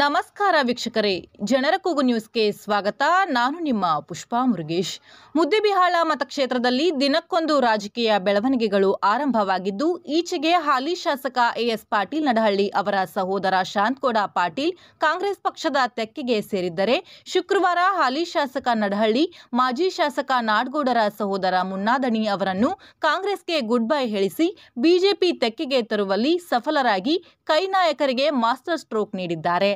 ನಮಸ್ಕಾರ ವೀಕ್ಷಕರೇ, ಜನರ ಕೂಗು ನ್ಯೂಸ್ಗೆ ಸ್ವಾಗತ. ನಾನು ನಿಮ್ಮ ಪುಷ್ಪಾ ಮುರುಗೇಶ್. ಮುದ್ದೆಬಿಹಾಳ ಮತಕ್ಷೇತ್ರದಲ್ಲಿ ದಿನಕ್ಕೊಂದು ರಾಜಕೀಯ ಬೆಳವಣಿಗೆಗಳು ಆರಂಭವಾಗಿದ್ದು, ಈಚೆಗೆ ಹಾಲಿ ಶಾಸಕ ಎಎಸ್ ಪಾಟೀಲ್ ನಡಹಳ್ಳಿ ಅವರ ಸಹೋದರ ಶಾಂತಗೌಡ ಪಾಟೀಲ್ ಕಾಂಗ್ರೆಸ್ ಪಕ್ಷದ ತೆಕ್ಕೆಗೆ ಸೇರಿದ್ದರೆ, ಶುಕ್ರವಾರ ಹಾಲಿ ಶಾಸಕ ನಡಹಳ್ಳಿ, ಮಾಜಿ ಶಾಸಕ ನಾಡಗೌಡರ ಸಹೋದರ ಮುನ್ನಾದಣಿ ಅವರನ್ನು ಕಾಂಗ್ರೆಸ್ಗೆ ಗುಡ್ ಬೈ ಹೇಳಿಸಿ, ಬಿಜೆಪಿ ತೆಕ್ಕೆಗೆ ತರುವಲ್ಲಿ ಸಫಲರಾಗಿ ಕೈ ನಾಯಕರಿಗೆ ಮಾಸ್ಟರ್ ಸ್ಟ್ರೋಕ್ ನೀಡಿದ್ದಾರೆ.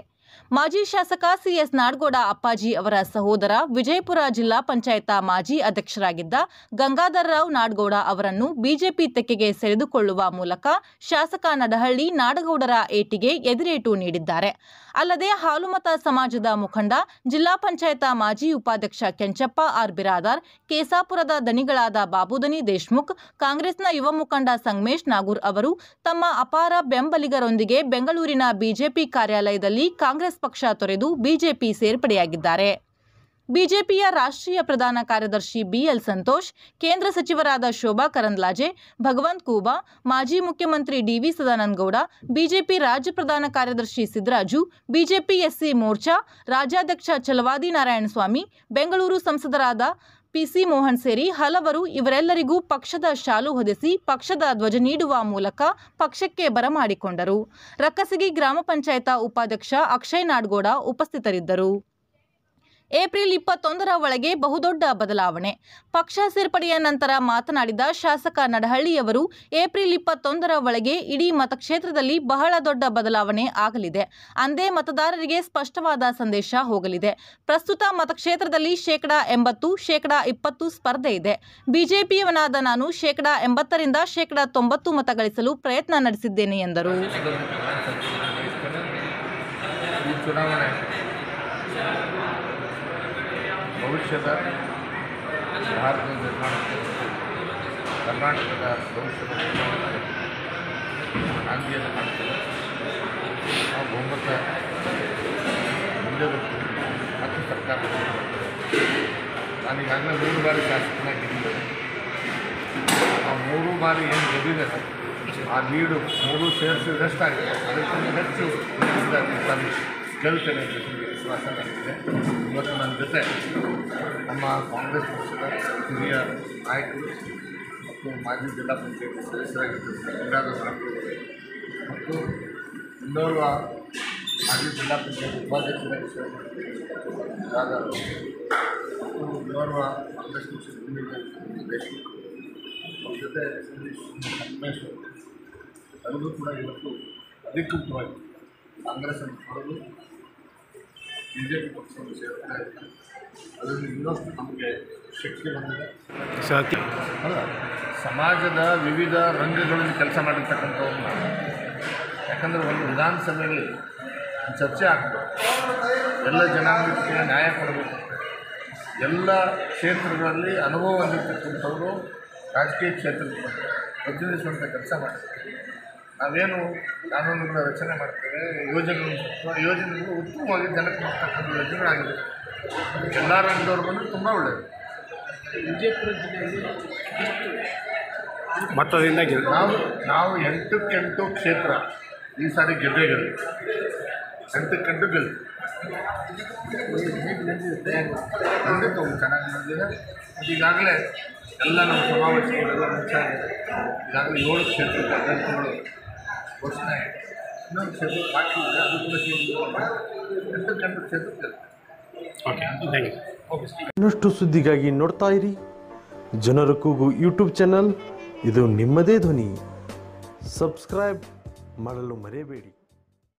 ಮಾಜಿ ಶಾಸಕ ಸಿಎಸ್ ನಾಡಗೌಡ ಅಪ್ಪಾಜಿ ಅವರ ಸಹೋದರ ವಿಜಯಪುರ ಜಿಲ್ಲಾ ಪಂಚಾಯತ ಮಾಜಿ ಅಧ್ಯಕ್ಷರಾಗಿದ್ದ ಗಂಗಾಧರ ರಾವ್ ನಾಡಗೌಡ ಅವರನ್ನು ಬಿಜೆಪಿ ತೆಕ್ಕೆಗೆ ಸೆಳೆದುಕೊಳ್ಳುವ ಮೂಲಕ ಶಾಸಕ ನಡಹಳ್ಳಿ ನಾಡಗೌಡರ ಏಟಿಗೆ ಎದುರೇಟು ನೀಡಿದ್ದಾರೆ. ಅಲ್ಲದೆ ಹಾಲುಮತ ಸಮಾಜದ ಮುಖಂಡ, ಜಿಲ್ಲಾ ಪಂಚಾಯತ ಮಾಜಿ ಉಪಾಧ್ಯಕ್ಷ ಕೆಂಚಪ್ಪ, ಆರ್ ಬಿರಾದಾರ್, ಕೇಸಾಪುರದ ದನಿಗಳಾದ ಬಾಬುದನಿ ದೇಶ್ಮುಖ್, ಕಾಂಗ್ರೆಸ್ನ ಯುವ ಮುಖಂಡ ಸಂಗಮೇಶ್ ನಾಗೂರ್ ಅವರು ತಮ್ಮ ಅಪಾರ ಬೆಂಬಲಿಗರೊಂದಿಗೆ ಬೆಂಗಳೂರಿನ ಬಿಜೆಪಿ ಕಾರ್ಯಾಲಯದಲ್ಲಿ ಕಾಂಗ್ರೆಸ್ ಪಕ್ಷ ತೊರೆದು ಬಿಜೆಪಿ ಸೇರ್ಪಡೆಯಾಗಿದ್ದಾರೆ. ಬಿಜೆಪಿಯ ರಾಷ್ಟ್ರೀಯ ಪ್ರಧಾನ ಕಾರ್ಯದರ್ಶಿ ಬಿಎಲ್ ಸಂತೋಷ್, ಕೇಂದ್ರ ಸಚಿವರಾದ ಶೋಭಾ ಕರಂದ್ಲಾಜೆ, ಭಗವಂತ್ ಕೂಬಾ, ಮಾಜಿ ಮುಖ್ಯಮಂತ್ರಿ ಡಿವಿ ಸದಾನಂದ ಗೌಡ ಬಿಜೆಪಿ ರಾಜ್ಯ ಪ್ರಧಾನ ಕಾರ್ಯದರ್ಶಿ ಸಿದ್ದರಾಜು, ಬಿಜೆಪಿ ಎಸ್ಸಿ ಮೋರ್ಚಾ, ರಾಜ್ಯಾಧ್ಯಕ್ಷ ಛಲವಾದಿ ನಾರಾಯಣಸ್ವಾಮಿ, ಬೆಂಗಳೂರು ಸಂಸದರಾದ ಪಿಸಿ ಮೋಹನ್ ಸೇರಿ ಹಲವರು ಇವರೆಲ್ಲರಿಗೂ ಪಕ್ಷದ ಶಾಲು ಹೊದಿಸಿ ಪಕ್ಷದ ಧ್ವಜ ನೀಡುವ ಮೂಲಕ ಪಕ್ಷಕ್ಕೆ ಬರಮಾಡಿಕೊಂಡರು. ರಕ್ಕಸಗಿ ಗ್ರಾಮ ಪಂಚಾಯತ ಉಪಾಧ್ಯಕ್ಷ ಅಕ್ಷಯ್ ನಾಡ್ಗೌಡ ಉಪಸ್ಥಿತರಿದ್ದರು. ಏಪ್ರಿಲ್ ಇಪ್ಪತ್ತೊಂದರ ಒಳಗೆ ಬಹುದೊಡ್ಡ ಬದಲಾವಣೆ. ಪಕ್ಷ ಸೇರ್ಪಡೆಯ ನಂತರ ಮಾತನಾಡಿದ ಶಾಸಕ ನಡಹಳ್ಳಿಯವರು, ಏಪ್ರಿಲ್ ಇಪ್ಪತ್ತೊಂದರ ಒಳಗೆ ಇಡೀ ಮತಕ್ಷೇತ್ರದಲ್ಲಿ ಬಹಳ ದೊಡ್ಡ ಬದಲಾವಣೆ ಆಗಲಿದೆ. ಅಂದೇ ಮತದಾರರಿಗೆ ಸ್ಪಷ್ಟವಾದ ಸಂದೇಶ ಹೋಗಲಿದೆ. ಪ್ರಸ್ತುತ ಮತಕ್ಷೇತ್ರದಲ್ಲಿ ಶೇಕಡಾ ಎಂಬತ್ತು, ಶೇಕಡಾ ಇಪ್ಪತ್ತು ಸ್ಪರ್ಧೆ ಇದೆ. ಬಿಜೆಪಿಯವನಾದ ನಾನು ಶೇಕಡಾ ಎಂಬತ್ತರಿಂದ ಶೇಕಡಾ ತೊಂಬತ್ತು ಮತ ಗಳಿಸಲು ಪ್ರಯತ್ನ ನಡೆಸಿದ್ದೇನೆ ಎಂದರು. ಭವಿಷ್ಯದ ಭಾರತದ ನಿರ್ಮಾಣಕ್ಕೆ ಕರ್ನಾಟಕದ ಭವಿಷ್ಯದ ನಿರ್ಮಾಣಕ್ಕೆ ನಾಂದಿಯನ್ನು ಮಾಡ್ತದೆ ಆ ಬಹುಮತ ಮುಂದೆ ಬರ್ತೀವಿ ಮತ್ತು ಸರ್ಕಾರ ನಾನು ಈಗಾಗಲೇ ಮೂರು ಬಾರಿ ಶಾಸಕನಾಗಿದ್ದೀನಿ ಆ ಮೂರು ಬಾರಿ ಏನು ಗೆದ್ದಿದೆ, ಆ ಲೀಡು ಮೂರು ಸೇರಿಸಿದಷ್ಟಾಗಿದೆ. ಅದಕ್ಕಿಂತ ಹೆಚ್ಚು ಗೆಲ್ತೇನೆ ಅಂತ ವಿಶ್ವಾಸ ನನಗಿದೆ ಇವತ್ತು ನನ್ನ ಜೊತೆ ನಮ್ಮ ಕಾಂಗ್ರೆಸ್ ಪಕ್ಷದ ಹಿರಿಯ ನಾಯಕರು ಮತ್ತು ಮಾಜಿ ಜಿಲ್ಲಾ ಪಂಚಾಯತ್ ಸದಸ್ಯರಾಗಿದ್ದರು ಮತ್ತು ಇನ್ನೋರ್ವ ಮಾಜಿ ಜಿಲ್ಲಾ ಪಂಚಾಯತ್ ಉಪಾಧ್ಯಕ್ಷರಾಗಿ ದಾದಾರ್ ಮತ್ತು ಇನ್ನೋರ್ವ ಕಾಂಗ್ರೆಸ್ ಪಕ್ಷದ ಜೊತೆ ಸಂಗಮೇಶ್ ಎಲ್ಲರೂ ಕೂಡ ಇವತ್ತು ಅಧಿಕೃತವಾಗಿ ಕಾಂಗ್ರೆಸ್ಸನ್ನು ತೊರೆದು ಬಿ ಜೆ ಪಿ ಪಕ್ಷವನ್ನು ಸೇರ್ತಾ ಇದ್ದಾರೆ. ಅದರಲ್ಲಿ ಇನ್ನಷ್ಟು ನಮಗೆ ಶಕ್ತಿ ಬಂದಿದೆ. ಅಲ್ಲ ಸಮಾಜದ ವಿವಿಧ ರಂಗಗಳಲ್ಲಿ ಕೆಲಸ ಮಾಡಿರ್ತಕ್ಕಂಥವ್ರು ನಾವು. ಯಾಕಂದರೆ ಒಂದು ವಿಧಾನಸಭೆಯಲ್ಲಿ ಚರ್ಚೆ ಆಗಬೇಕು. ಎಲ್ಲ ಜನಾಂಗಕ್ಕೆ ನ್ಯಾಯ ಕೊಡಬೇಕು. ಎಲ್ಲ ಕ್ಷೇತ್ರಗಳಲ್ಲಿ ಅನುಭವ ಹೊಂದಿರತಕ್ಕಂಥವರು ರಾಜಕೀಯ ಕ್ಷೇತ್ರದಲ್ಲಿ ಪ್ರತಿನಿಧಿಸುವಂಥ ಕೆಲಸ ಮಾಡ್ತಾರೆ. ನಾವೇನು ಕಾನೂನುಗಳ ರಚನೆ ಮಾಡ್ತೇವೆ ಯೋಜನೆಗಳು ಯೋಜನೆಗಳು ಉತ್ತಮವಾಗಿ ಜನಕ್ಕೆ ಮಾಡ್ತಕ್ಕಂಥ ಯೋಜನೆಗಳಾಗಿದೆ ಎಲ್ಲ ರಂಗದವ್ರು ಬಂದರೆ ತುಂಬ ಒಳ್ಳೆಯದು ವಿಜಯಪುರ ಜಿಲ್ಲೆಯಲ್ಲಿ ಮತದಿಂದ ಗೆಲ್ ನಾವು ನಾವು ಎಂಟಕ್ಕೆಂಟು ಕ್ಷೇತ್ರ ಈ ಸಾರಿ ಗೆದ್ದೇ ಗೆಲ್ಲ ಎಂಟಕ್ಕೆಂಟು ಗೆಲ್ಲ ಖಂಡಿತ ಒಂದು ಚೆನ್ನಾಗಿ ನಡೆದಿದೆ. ಈಗಾಗಲೇ ಎಲ್ಲ ನಮ್ಮ ಸಮಾವೇಶಗಳೆಲ್ಲ ಮುಚ್ಚಾಗಿದೆ. ಈಗಾಗಲೇ ಏಳು ಕ್ಷೇತ್ರದ ಅಭ್ಯರ್ಥಿಗಳು ಆಗಿದೆ ಇನ್ನೊಂದು ಬಾಕಿ ಇದೆ ಅದು ಕೂಡ ಇನ್ನಷ್ಟು ಸುದ್ದಿಗಾಗಿ ನೋಡ್ತಾ ಇರಿ. ಜನರ ಕೂಗು ಯೂಟ್ಯೂಬ್ ಚಾನಲ್ ಇದು ನಿಮ್ಮದೇ ಧ್ವನಿ. ಸಬ್ಸ್ಕ್ರೈಬ್ ಮಾಡಲು ಮರೆಯಬೇಡಿ.